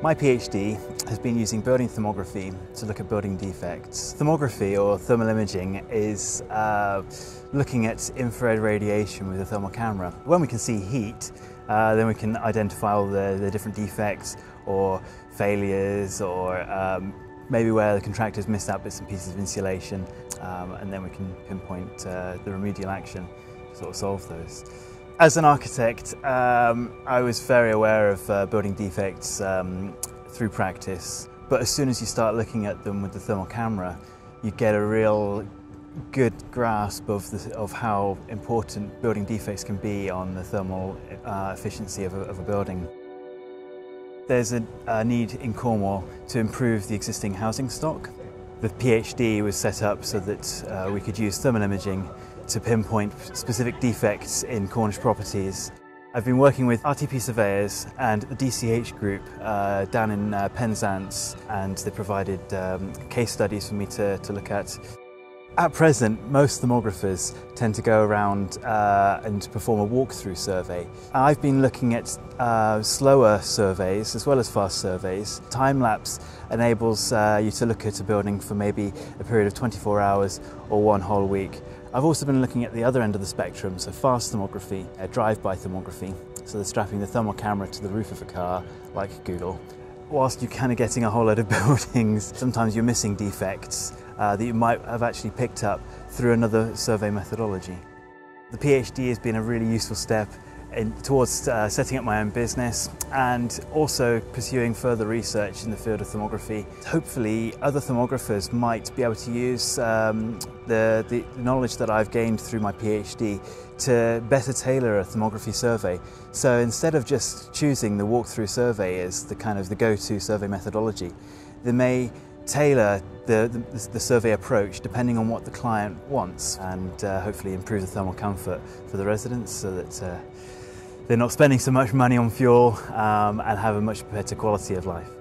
My PhD has been using building thermography to look at building defects. Thermography or thermal imaging is uh, looking at infrared radiation with a thermal camera. When we can see heat, uh, then we can identify all the, the, different defects or failures or um, maybe where the contractors missed out bits and pieces of insulation um, and then we can pinpoint uh, the remedial action to sort of solve those. As an architect, um, I was very aware of uh, building defects um, through practice, but as soon as you start looking at them with the thermal camera, you get a real good grasp of, the, of how important building defects can be on the thermal uh, efficiency of a, of a, building. There's a, a need in Cornwall to improve the existing housing stock. The PhD was set up so that uh, we could use thermal imaging to pinpoint specific defects in Cornish properties. I've been working with RTP surveyors and the DCH group uh, down in uh, Penzance and they provided um, case studies for me to, to look at. At present, most thermographers tend to go around uh, and perform a walkthrough survey. I've been looking at uh, slower surveys as well as fast surveys. Time lapse enables uh, you to look at a building for maybe a period of 24 hours or one whole week. I've also been looking at the other end of the spectrum, so fast thermography, drive-by thermography. So they're strapping the thermal camera to the roof of a car, like Google. Whilst you're kind of getting a whole load of buildings, sometimes you're missing defects uh, that you might have actually picked up through another survey methodology. The PhD has been a really useful step in, towards uh, setting up my own business and also pursuing further research in the field of thermography. Hopefully other thermographers might be able to use um, the, the knowledge that I've gained through my PhD to better tailor a thermography survey. So instead of just choosing the walkthrough survey as the kind of the go-to survey methodology, they may tailor the, the, the, survey approach depending on what the client wants and uh, hopefully improve the thermal comfort for the residents so that uh, they're not spending so much money on fuel um, and have a much better quality of life.